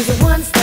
The ones.